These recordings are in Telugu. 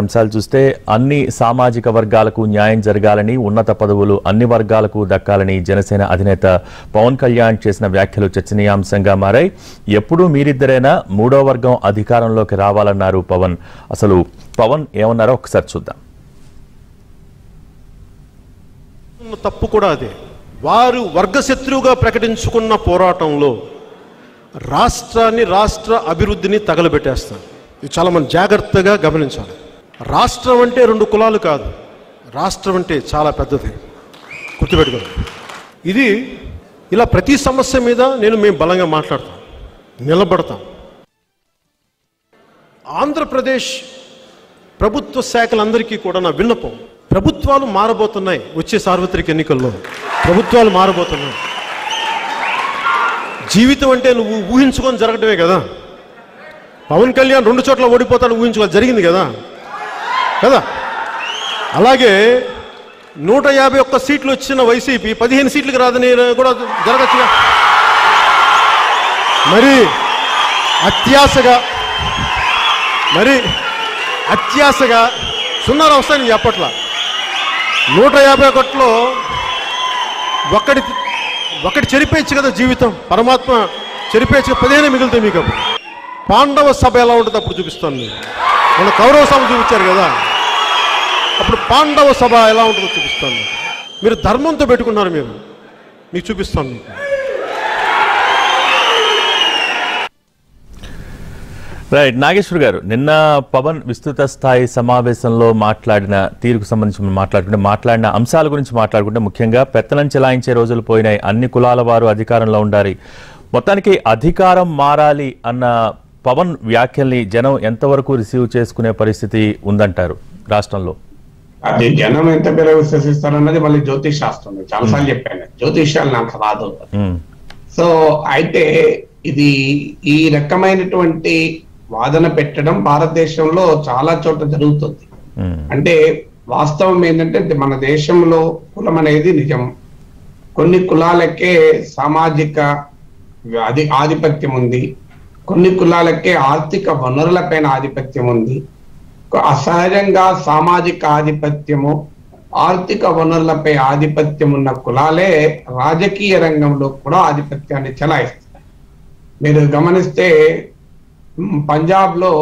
అంశాలు చూస్తే అన్ని సామాజిక వర్గాలకు న్యాయం జరగాలని ఉన్నత పదవులు అన్ని వర్గాలకు దక్కాలని జనసేన అధినేత పవన్ కళ్యాణ్ చేసిన వ్యాఖ్యలు చర్చనీయాంశంగా మారాయి. ఎప్పుడూ మీరిద్దరైనా మూడో వర్గం అధికారంలోకి రావాలన్నారు పవన్. అసలు పవన్ ఏమన్నారో ఒకసారి చూద్దాం. తప్పు కూడా అదే. వారు వర్గశత్రువుగా ప్రకటించుకున్న పోరాటంలో రాష్ట్రాన్ని రాష్ట్ర అభివృద్ధిని తగలబెట్టేస్తారు. ఇది చాలా మనం జాగ్రత్తగా గమనించాలి. రాష్ట్రం అంటే రెండు కులాలు కాదు. రాష్ట్రం అంటే చాలా పెద్దది. గుర్తుపెట్టుకోండి. ఇది ఇలా ప్రతి సమస్య మీద నేను మేము బలంగా మాట్లాడతాం. నిలబడతాం. ఆంధ్రప్రదేశ్ ప్రభుత్వ శాఖలందరికీ కూడా నా విన్నపం ప్రభుత్వాలు మారబోతున్నాయి వచ్చే సార్వత్రిక ఎన్నికల్లో. ప్రభుత్వాలు మారబోతున్నాయి. జీవితం అంటే నువ్వు ఊహించుకొని జరగటమే కదా. పవన్ కళ్యాణ్ రెండు చోట్ల ఓడిపోతాడు ఊహించుకొని జరిగింది కదా. కదా? అలాగే నూట యాభై ఒక్క సీట్లు వచ్చిన వైసీపీ పదిహేను సీట్లకు రాదని కూడా జరగచ్చుగా? మరి అత్యాశగా మరి అత్యాశగా సున్నాలు వస్తాయని చెప్పట్ల. నూట యాభై ఒకటిలో ఒక్కడి ఒకటి చెరిపేయచ్చు కదా జీవితం? పరమాత్మ చెరిపేయచ్చు పదిహేను మిగులుతాయి మీకు పాండవ సభ ఎలా ఉంటుంది అప్పుడు చూపిస్తాను నేను. మన కౌరవ సభ చూపించారు కదా? పాండవ సభ ఎలా ఉంటుందో చూపిస్తాను. మీరు ధర్మంతో పెట్టుకున్నారు మీరు. మీకు చూపిస్తాను. మీకు రైట్ నాగేశ్వర్ గారు నిన్న పవన్ విస్తృత స్థాయి సమావేశంలో మాట్లాడిన తీరుకు సంబంధించి మాట్లాడుకుంటే మాట్లాడిన అంశాల గురించి మాట్లాడుకుంటే ముఖ్యంగా పెత్తనం చెలాయించే రోజులు పోయినాయి. అన్ని కులాల వారు అధికారంలో ఉండాలి. మొత్తానికి అధికారం మారాలి అన్న పవన్ వ్యాఖ్యల్ని జనం ఎంతవరకు రిసీవ్ చేసుకునే పరిస్థితి ఉందంటారు రాష్ట్రంలో? అది జనం ఎంత పేరు విశ్వసిస్తారన్నది మళ్ళీ జ్యోతిష్ శాస్త్రం. చాలాసార్లు చెప్పాను. జ్యోతిష్యాలు నాకు రాదు ఉమ్, సో అయితే ఇది ఈ రకమైనటువంటి వాదన పెట్టడం భారతదేశంలో చాలా చోట్ల జరుగుతుంది. ఉమ్, అంటే వాస్తవం ఏంటంటే మన దేశంలో కులం అనేది నిజం. కొన్ని కులాలకే సామాజిక ఆధిపత్యం ఉంది. కొన్ని కులాలకే ఆర్థిక వనరులపైన ఆధిపత్యం ఉంది. అసహజంగా సామాజిక ఆధిపత్యము ఆర్థిక వనరులపై ఆధిపత్యం ఉన్న కులాలే రాజకీయ రంగంలో కూడా ఆధిపత్యాన్ని చెలాయిస్తాయి. మీరు గమనిస్తే మ్, పంజాబ్లో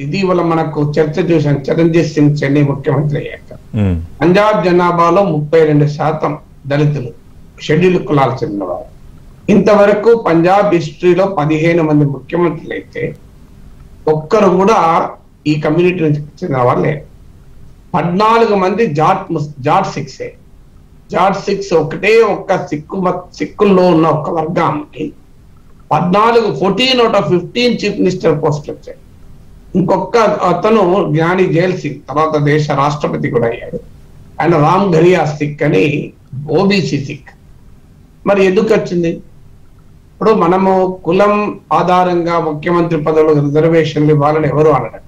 ఇటీవల మనకు చర్చ చూసాం చరణ్జీత్ సింగ్ చెన్నై ముఖ్యమంత్రి అయ్యాక. పంజాబ్ జనాభాలో ముప్పై రెండు శాతం దళితులు షెడ్యూల్ కులాలు చెందినవారు. ఇంతవరకు పంజాబ్ హిస్టరీలో పదిహేను మంది ముఖ్యమంత్రులు అయితే ఒక్కరు కూడా ఈ కమ్యూనిటీ నుంచి చెందిన వాళ్ళే. పద్నాలుగు మంది జాట్ జాట్ సిక్సే. జాట్ సిక్స్ ఒకటే ఒక్క సిక్కు సిక్కుల్లో ఉన్న ఒక వర్గానికి పద్నాలుగు fourteen out of fifteen chief minister పోస్టులు వచ్చాయి. ఇంకొక అతను జ్ఞాని జైల్ సింగ్ తర్వాత దేశ రాష్ట్రపతి కూడా అయ్యాడు. ఆయన రామ్ ఘరియా సిక్ అని ఓబీసీ సిక్. మరి ఎందుకు వచ్చింది? ఇప్పుడు మనము కులం ఆధారంగా ముఖ్యమంత్రి పదవులకు రిజర్వేషన్లు ఇవ్వాలని ఎవరు అనడం?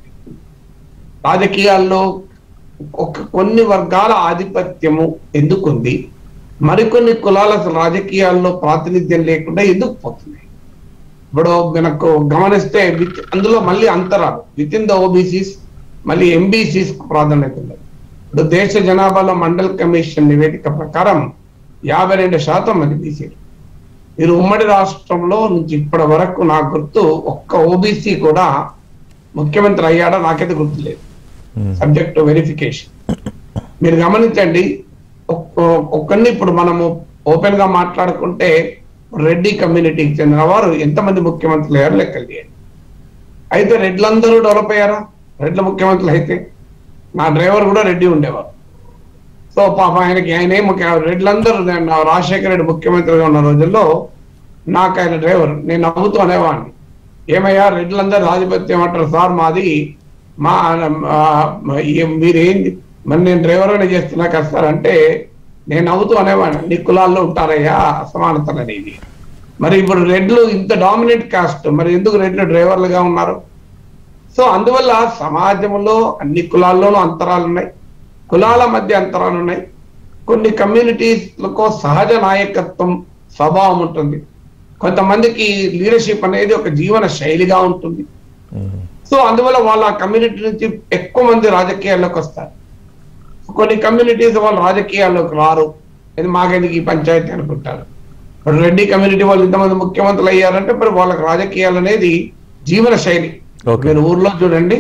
రాజకీయాల్లో ఒక కొన్ని వర్గాల ఆధిపత్యము ఎందుకుంది? మరికొన్ని కులాల రాజకీయాల్లో ప్రాతినిధ్యం లేకుండా ఎందుకు పోతుంది? ఇప్పుడు మనకు గమనిస్తే విత్ అందులో మళ్ళీ అంతరాలు. విత్ ఇన్ ద ఓబీసీస్ మళ్ళీ ఎంబీసీస్ ప్రాధాన్యత ఉంది ఇప్పుడు దేశ జనాభాలో మండల్ కమిషన్ నివేదిక ప్రకారం యాభై రెండు శాతం మంది బీసీలు. మీరు ఉమ్మడి రాష్ట్రంలో నుంచి ఇప్పటి వరకు నాకు గుర్తు ఒక్క ఓబీసీ కూడా ముఖ్యమంత్రి అయ్యాడో? నాకైతే గుర్తులేదు లేదు. సబ్జెక్ట్ వెరిఫికేషన్ మీరు గమనించండి ఒక్క- ఒక్కరిని ఇప్పుడు మనము ఓపెన్గా మాట్లాడుకుంటే రెడ్డి కమ్యూనిటీకి చెందిన వారు ఎంతమంది ముఖ్యమంత్రులు అయ్యారు లెక్కలు చేయండి. అయితే రెడ్లందరూ డెవలప్ అయ్యారా? రెడ్ల ముఖ్యమంత్రులు అయితే నా డ్రైవర్ కూడా రెడ్డి ఉండేవారు. సో పాప ఆయనకి ఆయన ముఖ్య- రెడ్లందరూ నేను నా రాజశేఖర రెడ్డి ముఖ్యమంత్రిగా ఉన్న రోజుల్లో నాకు ఆయన డ్రైవర్ నేను నవ్వుతూ అనేవాడిని. ఏమయ్యా రెడ్లందరూ ఆధిపత్యం అంటారు సార్ మాది. మా మీరేం మీరేంది మరి నేను డ్రైవర్ అనే చేస్తున్నా కదా సార్ అంటే నేను నవ్వుతూ అనేవాడిని నీ కులాల్లో ఉంటారయ్యా అసమానతలు అనేది మరి ఇప్పుడు రెడ్లు ఇంత డామినెంట్ కాస్ట్ మరి ఎందుకు రెడ్లు డ్రైవర్లుగా ఉన్నారు? సో అందువల్ల సమాజంలో అన్ని కులాల్లోనూ అంతరాలు ఉన్నాయి. కులాల మధ్య అంతరాలు ఉన్నాయి. కొన్ని కమ్యూనిటీస్లకు సహజ నాయకత్వం స్వభావం ఉంటుంది. కొంతమందికి లీడర్షిప్ అనేది ఒక జీవన శైలిగా ఉంటుంది. సో అందువల్ల వాళ్ళ కమ్యూనిటీ నుంచి ఎక్కువ మంది రాజకీయాల్లోకి వస్తారు. కొన్ని కమ్యూనిటీస్ వాళ్ళు రాజకీయాల్లోకి రారు. ఇది మాకెందుకు ఈ పంచాయతీ అనుకుంటారు. ఇప్పుడు రెడ్డి కమ్యూనిటీ వాళ్ళు ఇంతమంది ముఖ్యమంత్రులు అయ్యారంటే మరి వాళ్ళకి రాజకీయాలు అనేది జీవన శైలి. మీరు ఊర్లో చూడండి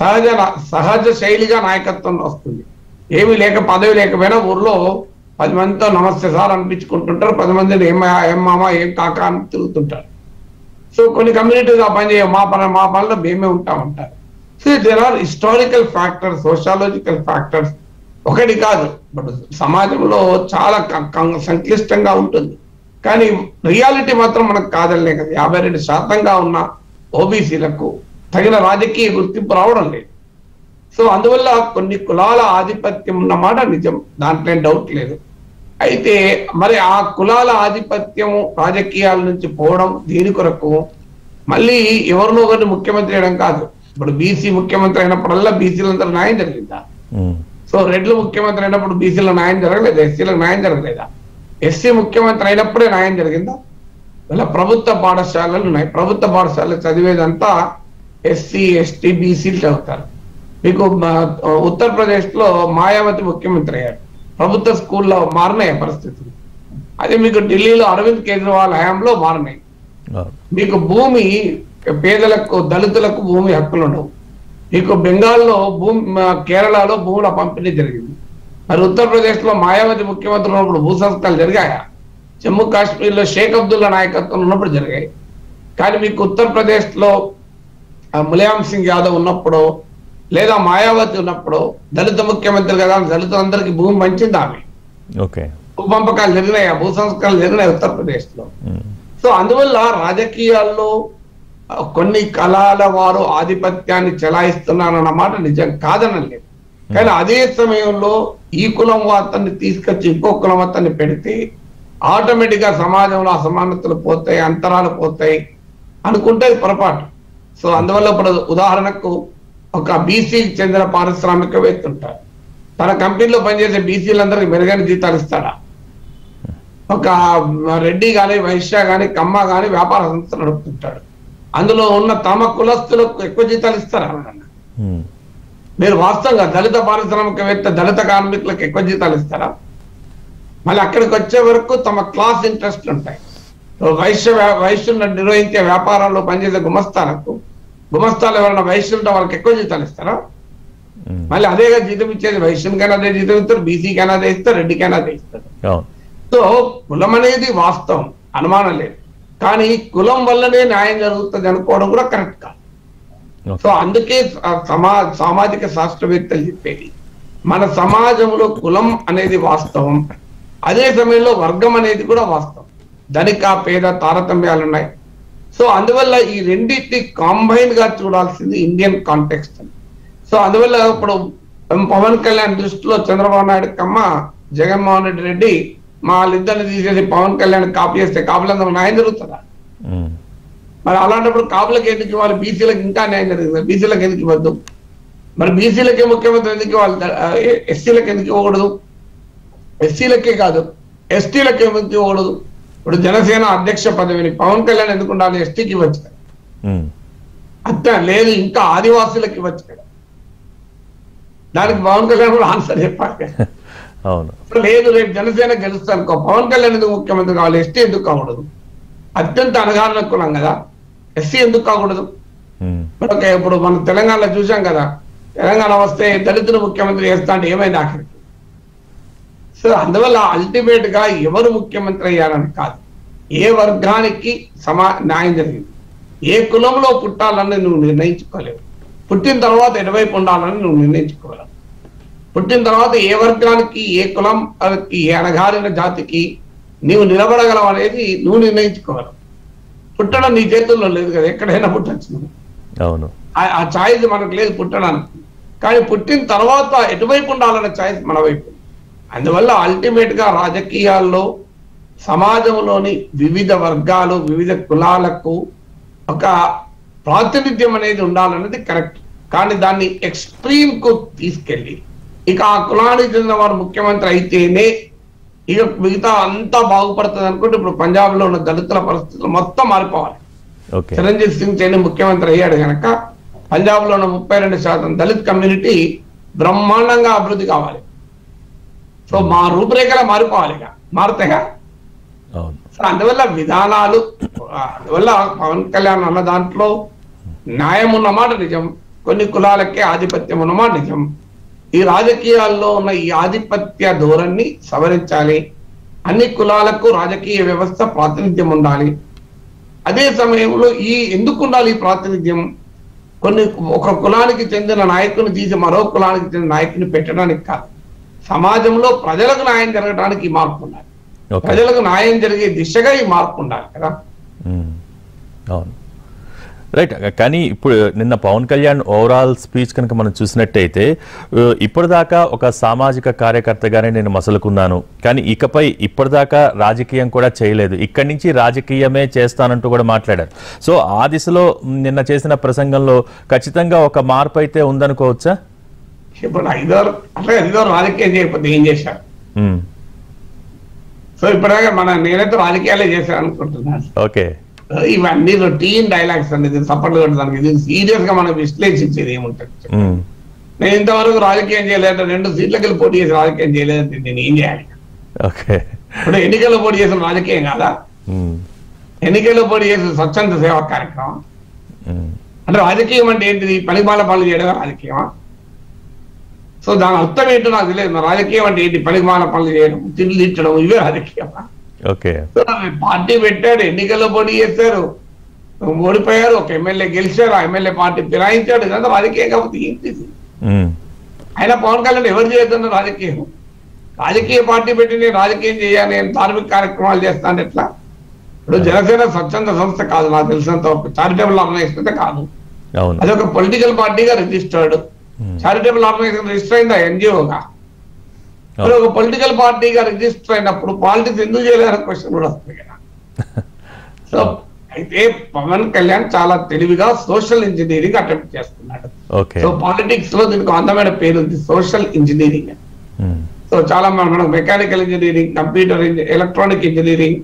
సహజ సహజ శైలిగా నాయకత్వం వస్తుంది. ఏమీ లేక పదవి లేకపోయినా ఊర్లో పది మందితో నమస్తే సార్ అనిపించుకుంటుంటారు. పది మందిని ఏం ఏం మామ ఏం కాక అని తిరుగుతుంటారు. సో కొన్ని కమ్యూనిటీస్ ఆ పని చేయ మా పని మా పనిలో మేమే ఉంటామంటారు so there are historical factors sociological factors ఒకటి కాదు బట్ సమాజంలో చాలా సంక్లిష్టంగా ఉంటుంది. కానీ రియాలిటీ మాత్రం మనకు కాదలే కదా. యాభై రెండు శాతంగా ఉన్న ఓబీసీలకు తగిన రాజకీయ గుర్తింపు రావడం లేదు. సో అందువల్ల కొన్ని కులాల ఆధిపత్యం ఉన్నమాట నిజం. దాంట్లో డౌట్ లేదు. అయితే మరి ఆ కులాల ఆధిపత్యం రాజకీయాల నుంచి పోవడం దీని కొరకు మళ్ళీ ఎవరినో ఒకరిని ముఖ్యమంత్రి చేయడం కాదు. ఇప్పుడు బీసీ ముఖ్యమంత్రి అయినప్పుడల్లా బీసీలందరూ న్యాయం జరిగిందా సో రెడ్లు ముఖ్యమంత్రి అయినప్పుడు బీసీలో న్యాయం జరగలేదా? ఎస్సీలకు న్యాయం జరగలేదా? ఎస్సీ ముఖ్యమంత్రి అయినప్పుడే న్యాయం జరిగిందా? ఇలా ప్రభుత్వ పాఠశాలలు ఉన్నాయి. ప్రభుత్వ పాఠశాలలు చదివేదంతా ఎస్సీ ఎస్టీ బీసీలు చదువుతారు. మీకు మా- ఉత్తరప్రదేశ్లో మాయావతి ముఖ్యమంత్రి అయ్యారు ప్రభుత్వ స్కూల్లో మారినాయి పరిస్థితులు. అదే మీకు ఢిల్లీలో అరవింద్ కేజ్రీవాల్ హయాంలో మారినాయి. మీకు భూమి పేదలకు దళితులకు భూమి హక్కులు ఉండవు. మీకు బెంగాల్లో భూమి కేరళలో భూముల పంపిణీ జరిగింది. మరి ఉత్తరప్రదేశ్లో మాయావతి ముఖ్యమంత్రి ఉన్నప్పుడు భూ సంస్కరణలు జరిగాయా? జమ్మూ కాశ్మీర్లో షేక్ అబ్దుల్లా నాయకత్వం ఉన్నప్పుడు జరిగాయి. కానీ మీకు ఉత్తరప్రదేశ్లో ఆ, ములాయం సింగ్ యాదవ్ ఉన్నప్పుడు లేదా మాయావతి ఉన్నప్పుడు దళిత ముఖ్యమంత్రి కదా దళితులందరికీ భూమి పంచింది ఆమె. ఓకే. భూ పంపకాలు జరిగినాయా భూ సంస్కరణలు జరిగినాయి ఉత్తరప్రదేశ్లో సో అందువల్ల రాజకీయాల్లో కొన్ని కళాల వారు ఆధిపత్యాన్ని చెలాయిస్తున్నారన్నమాట నిజం కాదనలేదు. కానీ అదే సమయంలో ఈ కులం అతన్ని తీసుకొచ్చి ఇంకో కులం అతన్ని పెడితే ఆటోమేటిక్గా సమాజంలో అసమానతలు పోతాయి అంతరాలు పోతాయి అనుకుంటే పొరపాటు. సో అందువల్ల ఇప్పుడు ఉదాహరణకు ఒక బీసీకి చెందిన పారిశ్రామికవేత్త ఉంటారు తన కంపెనీలో పనిచేసే బీసీలందరికీ మెరుగైన జీతాలు ఇస్తాడా? ఒక రెడ్డి గాని వైశ్య గాని కమ్మ గాని వ్యాపార సంస్థ నడుపుతుంటాడు. అందులో ఉన్న తమ కులస్తులకు ఎక్కువ జీతాలు ఇస్తారా? మీరు వాస్తవంగా దళిత పారిశ్రామికవేత్త దళిత కార్మికులకు ఎక్కువ జీతాలు ఇస్తారా? మళ్ళీ అక్కడికి వచ్చే వరకు తమ క్లాస్ ఇంట్రెస్ట్ ఉంటాయి. వైశ్య వైశ్యులను నిర్వహించే వ్యాపారాల్లో పనిచేసే గుమస్తాలకు గుమస్తాలు ఎవరైనా వైశ్యులు ఉంటే వాళ్ళకి ఎక్కువ జీతాలు ఇస్తారా? మళ్ళీ అదేగా జీతం ఇచ్చేది. వైశ్యునికైనా అదే జీతం ఇస్తారు బీసీకైనా అదే ఇస్తారు రెడ్డికైనా అదే ఇస్తారు. సో కులం అనేది వాస్తవం అనుమానం లేదు. కానీ కులం వల్లనే న్యాయం జరుగుతుంది అనుకోవడం కూడా కరెక్ట్ కాదు. సో అందుకే సమా సామాజిక శాస్త్రవేత్తలు చెప్పేది మన సమాజంలో కులం అనేది వాస్తవం. అదే సమయంలో వర్గం అనేది కూడా వాస్తవం. ధనిక పేద తారతమ్యాలు ఉన్నాయి. సో అందువల్ల ఈ రెండింటిని కాంబైన్గా చూడాల్సింది ఇండియన్ కాంటెక్స్ట్ అని. సో అందువల్ల ఇప్పుడు పవన్ కళ్యాణ్ దృష్టిలో చంద్రబాబు నాయుడు కమ్మ జగన్మోహన్ రెడ్డి రెడ్డి మా వాళ్ళిద్దరిని తీసేసి పవన్ కళ్యాణ్ కాపీ చేస్తే కాపులందరూ న్యాయం జరుగుతుందా? మరి అలాంటప్పుడు కాపులకు ఎందుకు ఇవ్వాలి? బీసీలకు ఇంకా న్యాయం జరిగింది బీసీలకు ఎందుకు ఇవ్వద్దు? మరి బీసీలకే ముఖ్యమంత్రి ఎందుకు ఇవ్వాలి? ఎస్సీలకు ఎందుకు ఇవ్వకూడదు? ఎస్సీలకే కాదు ఎస్టీలకు ఎందుకు ఇవ్వకూడదు? ఇప్పుడు జనసేన అధ్యక్ష పదవిని పవన్ కళ్యాణ్ ఎందుకు ఉండాలి? ఎస్టీకి ఇవ్వచ్చు ఉమ్, అత్త లేదు ఇంకా ఆదివాసులకు ఇవ్వచ్చు కదా. దానికి పవన్ కళ్యాణ్ కూడా ఆన్సర్ చెప్పాలి. అవును. లేదు రేపు జనసేన గెలుస్తాను పవన్ కళ్యాణ్ ఎందుకు ముఖ్యమంత్రి కావాలి? ఎస్టీ ఎందుకు కాకూడదు? అత్యంత అనగాహన కులం కదా. ఎస్సీ ఎందుకు కాకూడదు? ఇప్పుడు ఇప్పుడు మనం తెలంగాణలో చూసాం కదా. తెలంగాణ వస్తే దళితులు ముఖ్యమంత్రి చేస్తా అంటే ఏమైంది ఆఖరికి? సో అందువల్ల అల్టిమేట్గా ఎవరు ముఖ్యమంత్రి అయ్యారని కాదు. ఏ వర్గానికి సమా న్యాయం జరిగింది. ఏ కులంలో పుట్టాలని నువ్వు నిర్ణయించుకోలేవు. పుట్టిన తర్వాత ఎటువైపు ఉండాలని నువ్వు నిర్ణయించుకోలేవు. పుట్టిన తర్వాత ఏ వర్గానికి ఏ కులం ఏ అణగారిన జాతికి నీవు నిలబడగలవు అనేది నువ్వు నిర్ణయించుకోగలవు పుట్టడం నీ చేతుల్లో లేదు కదా ఎక్కడైనా పుట్టచ్చు అవును. ఆ- ఛాయిస్ మనకు లేదు పుట్టడానికి. కానీ పుట్టిన తర్వాత ఎటువైపు ఉండాలన్న ఛాయిస్ మన వైపు. అందువల్ల అల్టిమేట్గా రాజకీయాల్లో సమాజంలోని వివిధ వర్గాలు వివిధ కులాలకు ఒక ప్రాతినిధ్యం అనేది ఉండాలన్నది కరెక్ట్ కానీ దాన్ని ఎక్స్ట్రీమ్కు తీసుకెళ్ళి ఇక ఆ కులానికి చెందిన వారు ముఖ్యమంత్రి అయితేనే ఇక మిగతా అంతా బాగుపడుతుంది అనుకుంటే ఇప్పుడు పంజాబ్లో ఉన్న దళితుల పరిస్థితులు మొత్తం మారిపోవాలి. చిరంజీవి సింగ్ చైని ముఖ్యమంత్రి అయ్యాడు గనక పంజాబ్లో ఉన్న ముప్పై రెండు శాతం దళిత్ కమ్యూనిటీ బ్రహ్మాండంగా అభివృద్ధి కావాలి. సో మా రూపురేఖలు మారిపోవాలి ఇక. మారుతాయిగా? సో అందువల్ల విధానాలు అందువల్ల పవన్ కళ్యాణ్ అన్న దాంట్లో న్యాయం ఉన్నమాట నిజం కొన్ని కులాలకే ఆధిపత్యం ఉన్నమాట నిజం. ఈ రాజకీయాల్లో ఉన్న ఈ ఆధిపత్య ధోరణి సవరించాలి. అన్ని కులాలకు రాజకీయ వ్యవస్థ ప్రాతినిధ్యం ఉండాలి. అదే సమయంలో ఈ ఎందుకు ఉండాలి ఈ ప్రాతినిధ్యం? కొన్ని ఒక కులానికి చెందిన నాయకుని తీసి మరో కులానికి చెందిన నాయకుని పెట్టడానికి కాదు. సమాజంలో ప్రజలకు న్యాయం జరగడానికి ఈ మార్పు ఉండాలి. ప్రజలకు న్యాయం జరిగే దిశగా ఈ మార్పు ఉండాలి కదా. అవును. రైట్ కానీ ఇప్పుడు నిన్న పవన్ కళ్యాణ్ ఓవరాల్ స్పీచ్ కనుక మనం చూసినట్టయితే ఇప్పటిదాకా ఒక సామాజిక కార్యకర్తగానే నేను మసలుకున్నాను. కానీ ఇకపై ఇప్పటిదాకా రాజకీయం కూడా చేయలేదు. ఇక్కడి నుంచి రాజకీయమే చేస్తానంటూ కూడా మాట్లాడారు. సో ఆ దిశలో నిన్న చేసిన ప్రసంగంలో ఖచ్చితంగా ఒక మార్పు అయితే ఉందనుకోవచ్చా? ఇప్పుడు ఐదారు అట్లా ఐదారు రాజకీయం చేయకపోతే ఏం చేశారు. సో ఇప్పటిదాకా మన నేనైతే రాజకీయాలే చేశాను అనుకుంటున్నాను ఓకే ఇవన్నీ రొటీన్ డైలాగ్స్ అనేది సపోర్ట్ కొట్టడానికి ఇది సీరియస్గా మనం విశ్లేషించేది ఏముంటుంది. నేను ఇంతవరకు రాజకీయం చేయలేదు రెండు సీట్లకి వెళ్ళి పోటీ చేసి రాజకీయం చేయలేదంటే నేను ఏం చేయాలి ఓకే ఇప్పుడు ఎన్నికల్లో పోటీ చేసిన రాజకీయం కాదా. ఎన్నికల్లో పోటీ చేసిన స్వచ్ఛంద సేవా కార్యక్రమం. అంటే రాజకీయం అంటే ఏంటిది పనిమాల పనులు చేయడమే రాజకీయమా సో దాని అర్థం ఏంటో నాకు తెలియదు. రాజకీయం అంటే ఏంటి? పనిమాల పనులు చేయడం తిండి ఇవే రాజకీయమా పార్టీ పెట్టాడు ఎన్నికల్లో పోటీ చేశారు. ఓడిపోయారు ఒక ఎమ్మెల్యే గెలిచారు ఆ ఎమ్మెల్యే పార్టీ ఫిరాయించాడు. ఇదంతా రాజకీయం కాబట్టి ఏంటిది మ్మ్. అయినా పవన్ కళ్యాణ్ ఎవరు చేస్తున్న రాజకీయం? రాజకీయ పార్టీ పెట్టి నేను రాజకీయం చేయాలి నేను ధార్మిక కార్యక్రమాలు చేస్తాను ఎట్లా? ఇప్పుడు జనసేన స్వచ్ఛంద సంస్థ కాదు నాకు తెలిసినంత చారిటబుల్ ఆర్గనైజేషన్ కాదు. అది ఒక పొలిటికల్ పార్టీగా రిజిస్టర్డ్. చారిటబుల్ ఆర్గనైజేషన్ రిజిస్టర్ అయిందా? ఎన్జిఓగా మరి ఒక పొలిటికల్ పార్టీగా రిజిస్టర్ అయినప్పుడు పాలిటిక్స్ ఎందుకు చేయలేదని క్వశ్చన్ కూడా వస్తుంది కదా. సో అయితే పవన్ కళ్యాణ్ చాలా తెలివిగా సోషల్ ఇంజనీరింగ్ అటెంప్ట్ చేస్తున్నాడు. సో పాలిటిక్స్లో దీనికి అందమైన పేరు ఉంది సోషల్ ఇంజనీరింగ్. సో చాలా మన మనం mechanical engineering computer electronic engineering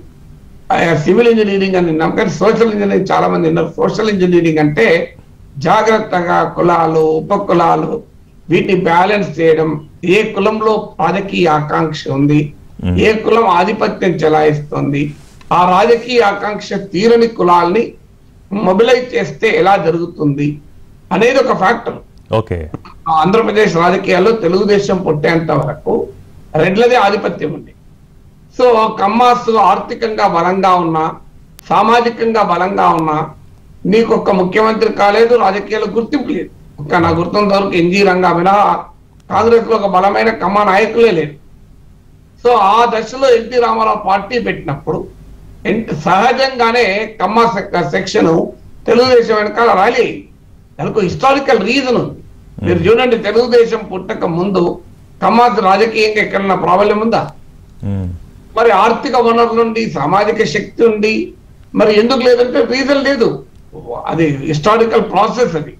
civil engineering అని విన్నాం. కానీ సోషల్ ఇంజనీరింగ్ చాలా మంది విన్నారు. సోషల్ ఇంజనీరింగ్ అంటే జాగ్రత్తగా కులాలు ఉప కులాలు వీటిని బ్యాలెన్స్ చేయడం ఏ కులంలో రాజకీయ ఆకాంక్ష ఉంది. ఏ కులం ఆధిపత్యం చెలాయిస్తుంది? ఆ రాజకీయ ఆకాంక్ష తీరని కులాల్ని మొబిలైజ్ చేస్తే ఎలా జరుగుతుంది? అనేది ఒక ఫ్యాక్టర్. ఓకే. ఆంధ్రప్రదేశ్ రాజకీయాల్లో తెలుగుదేశం పుట్టేంత వరకు రెడ్లదే ఆధిపత్యం ఉంది. సో కమ్మాస్ ఆర్థికంగా బలంగా ఉన్నా సామాజికంగా బలంగా ఉన్నా నీకు ఒక్క ముఖ్యమంత్రి కాలేదు రాజకీయాల్లో గుర్తింపు లేదు. ఒక్క నా గుర్తున్నంత వరకు ఎన్జీ రంగా మినహా కాంగ్రెస్లో ఒక బలమైన కమ్మ నాయకులే లేదు సో ఆ దశలో ఎన్టీ రామారావు పార్టీ పెట్టినప్పుడు సహజంగానే కమ్మ సెక్షన్ తెలుగుదేశం వెనకాల ర్యాలీ దానికి హిస్టారికల్ రీజన్ ఉంది. మీరు చూడండి తెలుగుదేశం పుట్టక ముందు కమ్మాస్ రాజకీయంగా ఎక్కడన్నా ప్రాబల్యం ఉందా. మరి ఆర్థిక వనరులు ఉండి సామాజిక శక్తి ఉండి మరి ఎందుకు లేదంటే రీజన్ లేదు. అది హిస్టారికల్ ప్రాసెస్ అది.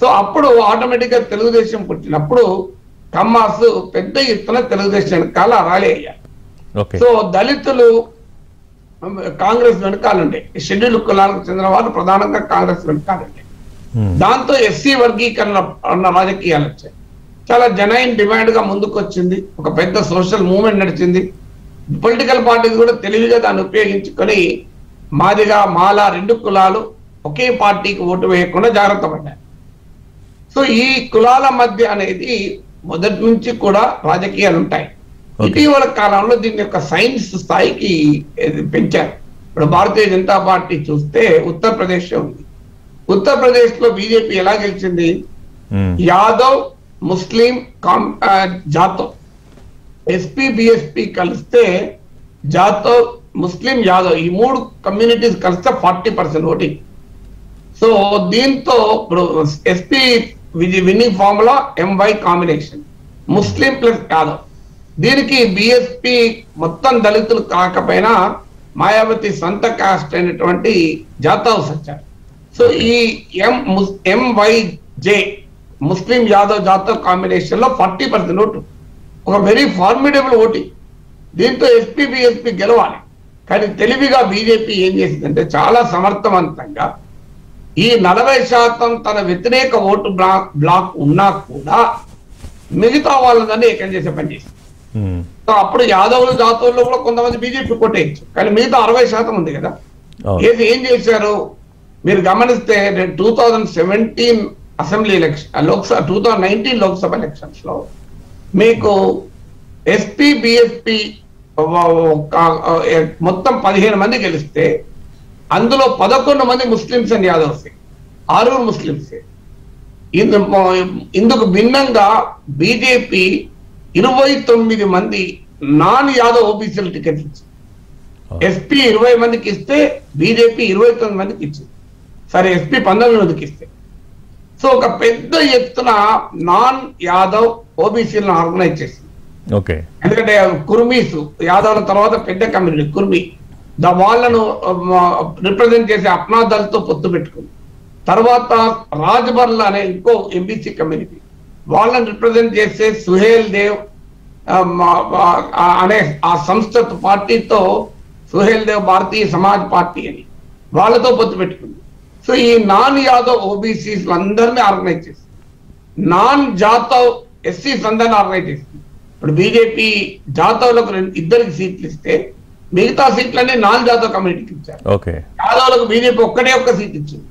సో అప్పుడు ఆటోమేటిక్గా తెలుగుదేశం పుట్టినప్పుడు కమ్మాస్ పెద్ద ఎత్తున తెలుగుదేశం వెనకాల ర్యాలీ అయ్యారు సో దళితులు కాంగ్రెస్ వెనకాలండే. షెడ్యూల్ కులాలకు చెందిన వారు ప్రధానంగా కాంగ్రెస్ వెనకాలండే. మ్మ్. దాంతో ఎస్సీ వర్గీకరణ అన్న రాజకీయాలు వచ్చాయి. చాలా జనైన్ డిమాండ్గా ముందుకు వచ్చింది ఒక పెద్ద సోషల్ మూవ్మెంట్ నడిచింది. పొలిటికల్ పార్టీస్ కూడా తెలివిగా దాన్ని ఉపయోగించుకొని మాదిగా మాల రెండు కులాలు ఒకే పార్టీకి ఓటు వేయకుండా జాగ్రత్త పడ్డాయి సో ఈ కులాల మధ్య అనేది మొదటి నుంచి కూడా రాజకీయాలు ఉంటాయి. ఇటీవల కాలంలో దీని యొక్క సైన్స్ స్థాయికి పెంచారు. ఇప్పుడు భారతీయ జనతా పార్టీ చూస్తే ఉత్తరప్రదేశ్లో ఉంది. ఉత్తరప్రదేశ్లో బీజేపీ ఎలా గెలిచింది. Yadav Muslim Jatav. SP BSP కలిస్తే జాతవ్ ముస్లిం యాదవ్ ఈ మూడు కమ్యూనిటీస్ కలిస్తే ఫార్టీ పర్సెంట్ ఓటింగ్. సో దీంతో ఇప్పుడు SP winning formula MY combination Muslim plus Yadav. దీనికి బిఎస్పి మొత్తం దళితులు కాకపోయినా మాయావతి సొంత కాస్ట్ అయినటువంటి జాతవ్ సచ్చారు సో ఈ M MY J Muslim Yadav Jatav కాంబినేషన్లో ఫార్టీ పర్సెంట్ ఓటు. ఒక వెరీ ఫార్మిడబుల్ ఓటింగ్ దీంతో ఎస్పీ బిఎస్పీ గెలవాలి. కానీ తెలివిగా బీజేపీ ఏం చేసిందంటే చాలా సమర్థవంతంగా ఈ నలభై శాతం తన వ్యతిరేక ఓటు బ్లాక్ బ్లాక్ ఉన్నా కూడా మిగతా వాళ్ళందరినీ ఏకం చేసే పని చేసింది. ఉమ్, సో అప్పుడు యాదవులు జాతవుల్లో కూడా కొంతమంది బీజేపీ కొట్టేయచ్చు. కానీ మిగతా అరవై శాతం ఉంది కదా. ఏది ఏం చేశారు? మీరు గమనిస్తే two thousand seventeen assembly election Lok Sabha two thousand nineteen Lok Sabha ఎలక్షన్స్లో మీకు ఎస్పీ బిఎస్పి మొత్తం పదిహేను మంది గెలిస్తే అందులో పదకొండు మంది ముస్లిమ్స్ అండ్ యాదవ్స్ ఆరుగురు ముస్లిమ్స్ ఇందుకు భిన్నంగా బీజేపీ ఇరవై తొమ్మిది మంది నాన్ యాదవ్ ఓబీసీలు టికెట్ ఇచ్చింది. ఎస్పీ ఇరవై మందికి ఇస్తే బీజేపీ ఇరవై తొమ్మిది మందికి ఇచ్చింది. సరే ఎస్పీ పంతొమ్మిది మందికి ఇస్తే. సో ఒక పెద్ద ఎత్తున నాన్ యాదవ్ ఓబీసీలను ఆర్గనైజ్ చేసింది. ఓకే. ఎందుకంటే కుర్మీస్ యాదవ్ల తర్వాత పెద్ద కమ్యూనిటీ కుర్మీ. ద వాళ్ళను రిప్రజెంట్ చేసే అప్నా దళతో పొత్తు పెట్టుకుంది. తర్వాత రాజ్బర్ల అనే ఇంకో ఎంబీసీ కమ్యూనిటీ వాళ్ళని రిప్రజెంట్ చేసే సుహేల్ దేవ్ అనే ఆ సంస్థ పార్టీతో సుహేల్ దేవ్ భారతీయ సమాజ్ పార్టీ అని వాళ్ళతో పొత్తు పెట్టుకుంది. సో ఈ నాన్ యాదవ్ ఓబీసీస్ అందరినీ ఆర్గనైజ్ చేసింది. నాన్ జాతవ్ ఎస్సీస్ అందరినీ ఆర్గనైజ్ చేసింది. ఇప్పుడు బీజేపీ జాతవ్లకు రెండు ఇద్దరికి సీట్లు ఇస్తే మిగతా సీట్లన్నీ నాన్ జాతవ్ కమ్యూనిటీకి ఇచ్చారు. యాదవ్లకు బీజేపీ ఒక్కటే ఒక్క సీట్ ఇచ్చింది.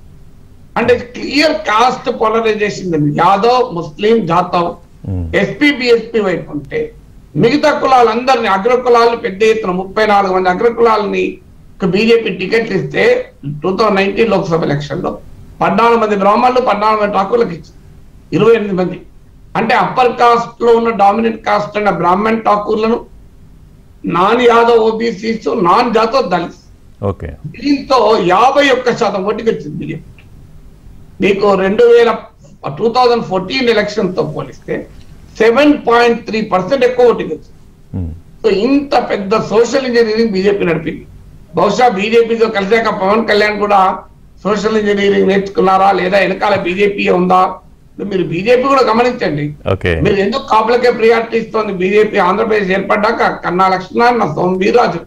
అంటే clear caste polarisation Yadav Muslim Jatav SP BSP వైపు ఉంటే మిగతా కులాలందరినీ అగ్ర కులాలు పెద్ద ఎత్తున ముప్పై నాలుగు మంది అగ్ర కులాలని బీజేపీ టికెట్లు ఇస్తే టూ థౌజండ్ నైన్టీన్ లోక్సభ ఎలక్షన్లో పద్నాలుగు మంది బ్రాహ్మణులు పద్నాలుగు మంది ఠాకూర్లకు ఇచ్చింది ఇరవై ఎనిమిది మంది. అంటే అప్పర్ కాస్ట్లో ఉన్న డామినెంట్ కాస్ట్ అయిన Brahman ఠాకూర్లను non Yadav OBCs non Jatav Dalit okay. దీంతో యాభై ఒక్క శాతం ఓటుకి వచ్చింది మీకు రెండు వేల టూ థౌజండ్ ఫోర్టీన్ ఎలక్షన్తో పోలిస్తే సెవెన్ పాయింట్ త్రీ పర్సెంట్ ఎక్కువ ఓటుకి వచ్చింది. ఉమ్, సో ఇంత పెద్ద సోషల్ ఇంజనీరింగ్ బీజేపీ నడిపింది. బహుశా బీజేపీతో కలిసాక పవన్ కళ్యాణ్ కూడా సోషల్ ఇంజనీరింగ్ నేర్చుకున్నారా లేదా వెనకాల బీజేపీ ఉందా? మీరు బీజేపీ కూడా గమనించండి. మీరు ఎందుకు కాపులకే ప్రియారిటీ ఇస్తోంది బీజేపీ? ఆంధ్రప్రదేశ్ ఏర్పడ్డాక కన్నా లక్ష్మణ సోమ్ వీర్రాజు.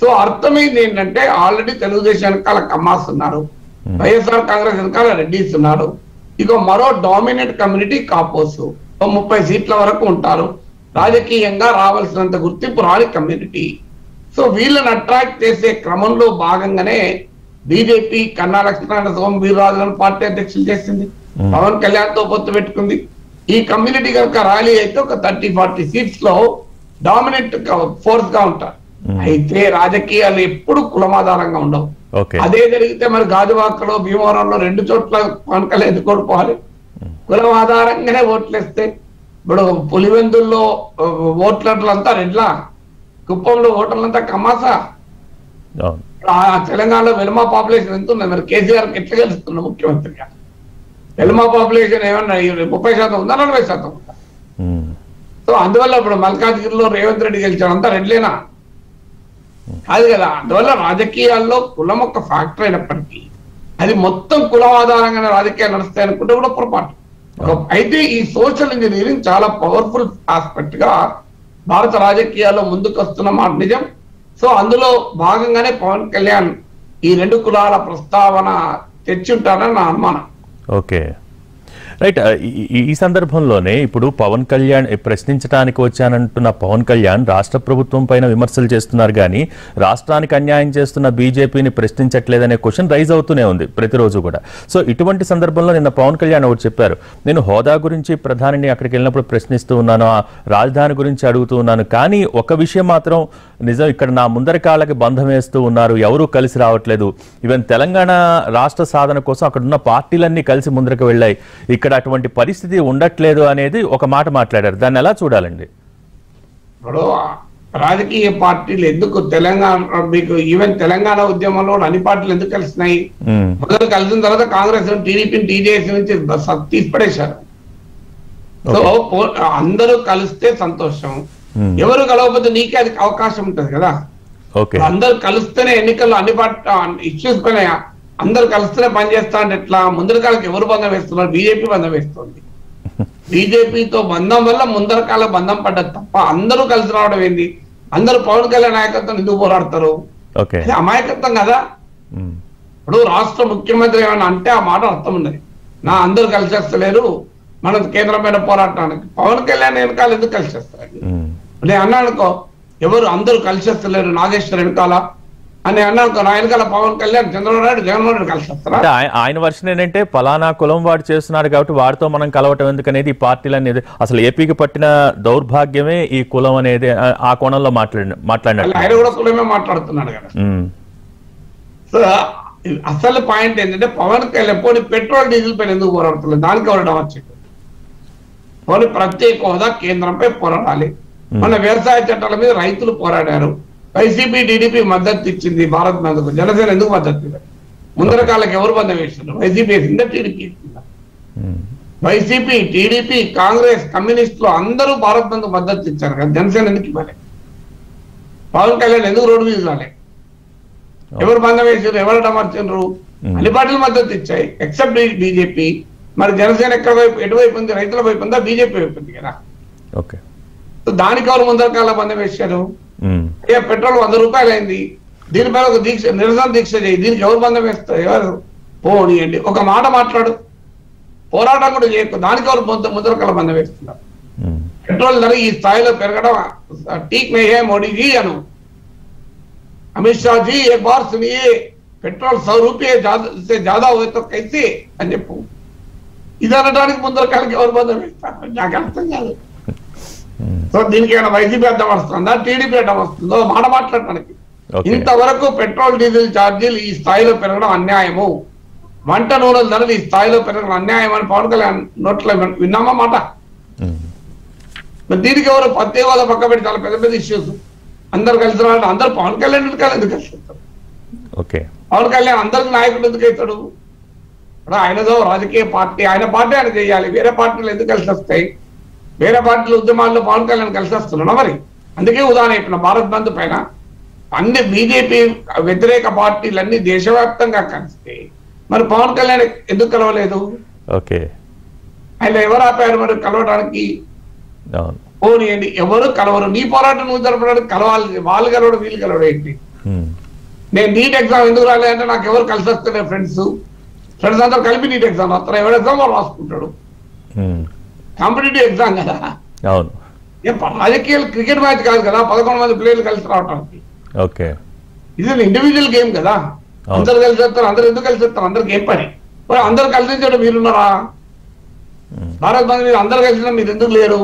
సో అర్థమైంది ఏంటంటే ఆల్రెడీ తెలుగుదేశం వెనకాల కమ్మాస్ ఉన్నారు వైఎస్ఆర్ కాంగ్రెస్ వెనకాల రెడ్డిస్ ఉన్నారు ఇక మరో డామినెంట్ కమ్యూనిటీ కాపోస్. ముప్పై సీట్ల వరకు ఉంటారు. రాజకీయంగా రావాల్సినంత గుర్తింపు రాని కమ్యూనిటీ సో వీళ్ళని అట్రాక్ట్ చేసే క్రమంలో భాగంగానే బీజేపీ కన్నా లక్ష్మణ సోమ్ వీర్రాజులను పార్టీ అధ్యక్షులు చేసింది. పవన్ కళ్యాణ్తో పొత్తు పెట్టుకుంది. ఈ కమ్యూనిటీ కనుక ర్యాలీ అయితే ఒక థర్టీ ఫార్టీ సీట్స్లో డామినెంట్ ఫోర్స్గా ఉంటారు. అయితే రాజకీయాలు ఎప్పుడు కులమాధారంగా ఉండవు. అదే జరిగితే మరి గాజువాకలో భీమవరంలో రెండు చోట్ల పవన్ కళ్యాణ్ కులం ఆధారంగానే ఓట్లేస్తే ఇప్పుడు పులివెందుల్లో ఓట్లంతా రెడ్లా. కుప్పంలో ఓటర్లంతా కమాసా తెలంగాణలో వెల్మా పాపులేషన్ ఎంత ఉంది? మరి కేసీఆర్ ఎట్లా గెలుస్తున్నా ముఖ్యమంత్రిగా? వెల్మా పాపులేషన్ ఏమన్నా ముప్పై శాతం ఉందా నలభై శాతం ఉందా? సో అందువల్ల ఇప్పుడు మల్కాజ్గిరిలో రేవంత్ రెడ్డి గెలిచాడు. అంతా రెడ్లేనా? కాదు కదా అందువల్ల రాజకీయాల్లో కులం ఒక ఫ్యాక్టర్ అయినప్పటికీ అది మొత్తం కులం ఆధారంగానే రాజకీయాలు నడుస్తాయి అనుకుంటే కూడా పొరపాటు. అయితే ఈ సోషల్ ఇంజనీరింగ్ చాలా పవర్ఫుల్ ఆస్పెక్ట్గా భారత రాజకీయాల్లో ముందుకు వస్తున్న మాట నిజం. సో అందులో భాగంగానే పవన్ కళ్యాణ్ ఈ రెండు కులాల ప్రస్తావన తెచ్చుంటారని నా అనుమానం. ఓకే రైట్ uh, ఈ- ఈ- సందర్భంలోనే ఇప్పుడు పవన్ కళ్యాణ్ ప్రశ్నించడానికి వచ్చానంటున్న పవన్ కళ్యాణ్ రాష్ట్ర ప్రభుత్వం పైన విమర్శలు చేస్తున్నారు కానీ రాష్ట్రానికి అన్యాయం చేస్తున్న బీజేపీని ప్రశ్నించట్లేదనే క్వశ్చన్ రైజ్ అవుతూనే ఉంది ప్రతిరోజు కూడా. సో ఇటువంటి సందర్భంలో నిన్న పవన్ కళ్యాణ్ ఒకటి చెప్పారు నేను హోదా గురించి ప్రధానిని అక్కడికి వెళ్ళినప్పుడు ప్రశ్నిస్తూ ఉన్నాను ఆ రాజధాని గురించి అడుగుతూ ఉన్నాను కానీ ఒక విషయం మాత్రం నిజం ఇక్కడ నా ముందర బంధం వేస్తూ ఉన్నారు ఎవరూ కలిసి రావట్లేదు. ఈవెన్ తెలంగాణ రాష్ట్ర సాధన కోసం అక్కడ ఉన్న పార్టీలన్నీ కలిసి ముందరకు వెళ్ళాయి. ఇక్కడ అటువంటి పరిస్థితి ఉండట్లేదు అనేది ఒక మాట మాట్లాడారు. దాన్ని ఎలా చూడాలండి? ఇప్పుడు రాజకీయ పార్టీలు ఎందుకు తెలంగాణ మీకు ఈవెన్ తెలంగాణ ఉద్యమంలో అన్ని పార్టీలు ఎందుకు కలిసినాయి? మొదలు కలిసిన తర్వాత కాంగ్రెస్ టీడీపీ టీజేఎస్ నుంచి స- తీసి పడేశారు. సో అందరూ కలిస్తే సంతోషం. ఎవరు కలవకపోతే నీకే అది అవకాశం ఉంటది కదా. అందరు కలిస్తేనే ఎన్నికల్లో అన్ని పార్టీ ఇష్యూస్ పైన అందరు కలిస్తేనే పనిచేస్తా అంటే ఎట్లా? ముందర కాలకి ఎవరు బంధం వేస్తున్నారు? బీజేపీ బంధం వేస్తుంది. బీజేపీతో బంధం వల్ల ముందర కాల బంధం పడ్డది తప్ప అందరూ కలిసి రావడం ఏంది? అందరూ పవన్ కళ్యాణ్ నాయకత్వం ఎందుకు పోరాడతారు? అమాయకత్వం కదా. ఇప్పుడు రాష్ట్ర ముఖ్యమంత్రి ఏమైనా అంటే ఆ మాట అర్థం ఉన్నది. నా అందరూ కలిసి వస్తలేరు. మన కేంద్రమైన పోరాటానికి పవన్ కళ్యాణ్ వెనకాల ఎందుకు కలిసి వస్తారు. నేను అన్నానుకో ఎవరు అందరూ కలిసి వస్తలేరు నాగేశ్వర్ వెనకాల? అని అన్నానుకో నా వెనకాల పవన్ కళ్యాణ్ చంద్రబాబు నాయుడు జగన్మోహన్ రెడ్డి కలిసి వస్తారా ఆయన వర్షన్ ఏంటంటే ఫలానా కులం వాడు చేస్తున్నాడు కాబట్టి వాడితో మనం కలవటం ఎందుకు అనేది ఈ పార్టీలు అనేది అసలు ఏపీకి పట్టిన దౌర్భాగ్యమే ఈ కులం అనేది ఆ- కోణంలో మాట్లాడిన మళ్ళీ మాట్లాడినట్టు ఆయన కూడా కులమే మాట్లాడుతున్నాడు కదా. సో అసలు పాయింట్ ఏంటంటే పవన్ కళ్యాణ్ పోనీ పెట్రోల్ డీజిల్ పైన ఎందుకు పోరాడుతున్నారు దానికి ఎవరు వచ్చింది పోనీ ప్రత్యేక హోదా కేంద్రంపై పోరాడాలి. మన వ్యవసాయ చట్టాల మీద రైతులు పోరాడారు. వైసీపీ టీడీపీ మద్దతు ఇచ్చింది భారత్ బంద్కు జనసేన ఎందుకు మద్దతు ముందర కాళ్ళకి ఎవరు బంధం వేసిండ్రు? వైసీపీ వేసిందా టీడీపీ వేసిందా ఉమ్. వైసీపీ టీడీపీ కాంగ్రెస్ కమ్యూనిస్టులు అందరూ భారత్ బంద్ మద్దతు ఇచ్చారు కదా జనసేన ఎందుకు ఇవ్వాలి? పవన్ కళ్యాణ్ ఎందుకు రోడ్డు మీద రాలే ఎవరు బంధం వేసారు ఎవరు అమర్చిండ్రు Hmm. అన్ని పార్టీలు మద్దతు ఇచ్చాయి ఎక్సెప్ట్ బీజేపీ. మరి జనసేన ఎక్కడ వైపు ఎటువైపు ఉంది? రైతుల వైపు ఉందా? బీజేపీ వైపు ఉంది కదా. దానికి ఎవరు ముందర కాల బంధం వేశారు. ఏ పెట్రోల్ వంద రూపాయలు అయింది దీనిపైన ఒక దీక్ష నిరసన దీక్ష చేయి. దీనికి ఎవరు బంధం వేస్తారు? ఎవరు? పోనీయండి ఒక మాట మాట్లాడు. పోరాటం కూడా చేయకు. దానికి ఎవరు పొందుతూ ముద్ర కళ బంధం వేస్తున్నారు? పెట్రోల్ ధర ఈ స్థాయిలో పెరగడం టీక్ నహే మోడీజీ అను. అమిత్ షా జీ ఏ బార్ సునియే. పెట్రోల్ సౌ రూపాయ జాదా పోతే కైతే అని చెప్పు. ఇది అనడానికి ముందర కాలకి ఎవరు బంధం వేస్తారు? నాకు అర్థం కాదు. సో దీనికి ఏమైనా వైసీపీ అడ్డం వస్తుందా? టీడీపీ అడ్డం వస్తుందో? మాట మాట్లాడటానికి. ఇంతవరకు పెట్రోల్ డీజిల్ ఛార్జీలు ఈ స్థాయిలో పెరగడం అన్యాయము. వంట నూనెల ధరలు ఈ స్థాయిలో పెరగడం అన్యాయం అని పవన్ కళ్యాణ్ నోట్లో విన్నామా మాట. మరి దీనికి ఎవరు హోదా పక్క పెట్టి చాలా పెద్ద పెద్ద ఇష్యూస్ అందరు కలిసి రావాలి అందరు పవన్ కళ్యాణ్ ఎందుకు కలిసి వస్తారు? ఓకే. పవన్ కళ్యాణ్ అందరికి నాయకుడు ఎందుకు అవుతాడు? ఆయనదో రాజకీయ పార్టీ ఆయన పార్టీ ఆయన చేయాలి. వేరే పార్టీలు ఎందుకు కలిసి వస్తాయి? వేరే పార్టీల ఉద్యమాల్లో పవన్ కళ్యాణ్ కలిసి వస్తున్నాడు మరి? అందుకే ఉదాహరణ చెప్పిన భారత్ బంద్ పైన అన్ని బీజేపీ వ్యతిరేక పార్టీలన్నీ దేశవ్యాప్తంగా కలిస్తే మరి పవన్ కళ్యాణ్ ఎందుకు కలవలేదు? ఓకే. ఆయన ఎవరు ఆపారు మరి కలవడానికి? పోనీయండి ఎవరు కలవరు? నీ పోరాటం నువ్వు జరపడానికి కలవాలి. వాళ్ళు కలవడం వీళ్ళు కలవడం ఏంటి. నేను నీట్ ఎగ్జామ్ ఎందుకు రాలేదంటే నాకు ఎవరు కలిసి వస్తలే ఫ్రెండ్స్. ఫ్రెండ్స్ అందరూ కలిపి నీట్ ఎగ్జామ్ రాస్తారు. ఎవరు ఎగ్జామ్ వాళ్ళు రాసుకుంటాడు. కాంపిటేటివ్ ఎగ్జామ్ కదా. అవును. రాజకీయాలు క్రికెట్ మ్యాచ్ కాదు కదా పదకొండు మంది ప్లేయర్లు కలిసి రావడానికి ఓకే. ఇది ఇండివిజువల్ గేమ్ కదా. అందరు కలిసి వస్తారు అందరు ఎందుకు కలిసి వస్తారు? అందరికి ఏం పని. అందరు కలిసించడం మీరున్నారా? ఉమ్. భారత్ బంద్ మీద అందరు కలిసిన మీరు ఎందుకు లేరు?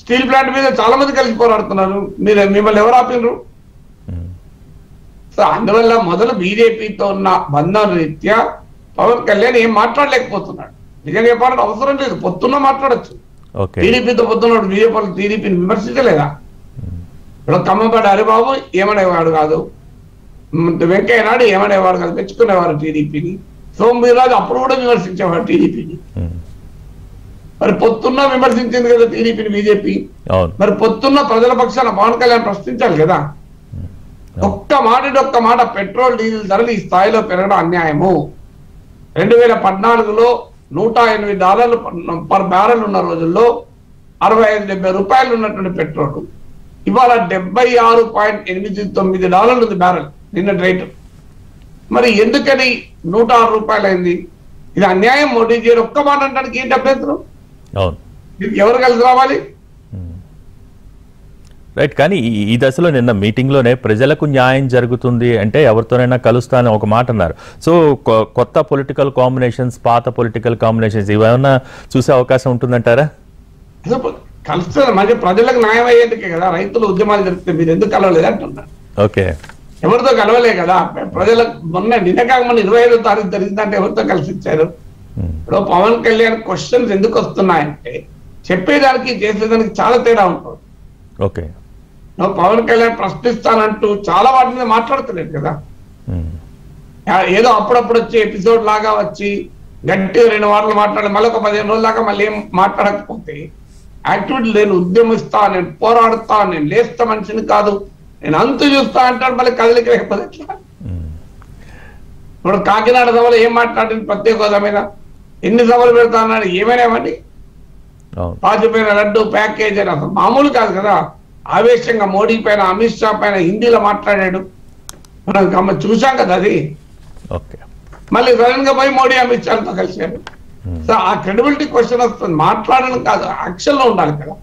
స్టీల్ ప్లాంట్ మీద చాలా మంది కలిసి పోరాడుతున్నారు. మీరు మిమ్మల్ని ఎవరు ఆపినరు. సో అందువల్ల మొదలు బీజేపీతో ఉన్న బంధం రీత్యా పవన్ కళ్యాణ్ ఏం మాట్లాడలేకపోతున్నాడు. నిజంగా చెప్పాలంటే అవసరం లేదు. పొత్తున్న మాట్లాడొచ్చు. టీడీపీతో పొత్తున్నాడు బీజేపీ టీడీపీని విమర్శించలేదా? ఇప్పుడు ఖమ్మంపాటి హరిబాబు ఏమనేవాడు కాదు. వెంకయ్య నాయుడు ఏమనేవాడు కాదు. మెచ్చుకునేవారు టీడీపీని. సోమవీరాజు అప్పుడు కూడా విమర్శించేవాడు టీడీపీని. మరి పొత్తున్న విమర్శించింది కదా టీడీపీని బీజేపీ. మరి పొత్తున్న ప్రజల పక్షాన పవన్ కళ్యాణ్ ప్రశ్నించాలి కదా. ఒక్క మాట ఒక్క మాట పెట్రోల్ డీజిల్ ధరలు ఈ స్థాయిలో పెరగడం అన్యాయము. రెండు వేల పద్నాలుగులో నూట ఎనిమిది డాలర్లు పర్ బ్యారెల్ ఉన్న రోజుల్లో అరవై ఐదు డెబ్బై రూపాయలు ఉన్నటువంటి పెట్రోల్. ఇవాళ డెబ్బై ఆరు పాయింట్ ఎనిమిది తొమ్మిది డాలర్లు ఉంది బ్యారెల్ నిన్న రేటు. మరి ఎందుకని నూట ఆరు రూపాయలు అయింది ఇది అన్యాయం మోడీజీ ఒక్క మాట అంటానికి ఏంటి అభ్యంతరం? ఎవరు కలిసి రావాలి? రైట్ కానీ ఈ- దశలో నిన్న మీటింగ్లోనే ప్రజలకు న్యాయం జరుగుతుంది అంటే ఎవరితోనైనా కలుస్తా అని ఒక మాట అన్నారు. సో కొత్త పొలిటికల్ కాంబినేషన్స్ పాత పొలిటికల్ కాంబినేషన్స్ ఇవేమన్నా చూసే అవకాశం ఉంటుందంటారా? కలుస్తారు? మంచి ప్రజలకు న్యాయం అయ్యేందుకే కదా రైతులు ఉద్యమాలు జరిపితే మీరు ఎందుకు కలవలేదు అంటున్నారు ఓకే. ఎవరితో కలవలే కదా? ప్రజలకు మొన్న నిన్న కాక మొన్న ఇరవై ఐదో తారీఖు జరిగిందంటే ఎవరితో కలిసి ఇచ్చారు? ఉమ్, ఇప్పుడు పవన్ కళ్యాణ్ క్వశ్చన్స్ ఎందుకు వస్తున్నాయంటే చెప్పేదానికి చేసేదానికి చాలా తేడా ఉంటుంది. ఓకే. నువ్వు పవన్ కళ్యాణ్ ప్రశ్నిస్తానంటూ చాలా వాటి మీద మాట్లాడుతున్నాడు కదా. ఏదో అప్పుడప్పుడు వచ్చి ఎపిసోడ్ లాగా వచ్చి గట్టిగా రెండు మాటలు మాట్లాడి మళ్ళీ ఒక పదిహేను రోజుల దాకా మళ్ళీ ఏం మాట్లాడకపోతే యాక్టివిటీ నేను ఉద్యమిస్తా నేను పోరాడుతా నేను లేస్తా మనిషిని కాదు. నేను అంతు చూస్తా అంటాడు మళ్ళీ కదలిక లేకపోతే ఎట్లా? ఇప్పుడు కాకినాడ సభలో ఏం మాట్లాడింది ప్రత్యేక హోదా మీద? ఎన్ని సభలు పెడతా అన్నాడు? ఏమైనా ఇవ్వండి? పాచిపోయిన లడ్డు ప్యాకేజ్ అని అసలు మామూలు కాదు కదా. ఆవేశంగా మోడీ పైన అమిత్ షా పైన హిందీలో మాట్లాడాడు. మనం చూసాం కదా అది. మళ్ళీ సడన్గా పోయి మోడీ అమిత్ షాతో కలిశారు. సో ఆ క్రెడిబిలిటీ క్వశ్చన్ వస్తుంది. మాట్లాడడం కాదు యాక్షన్లో ఉండాలి కదా.